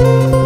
Música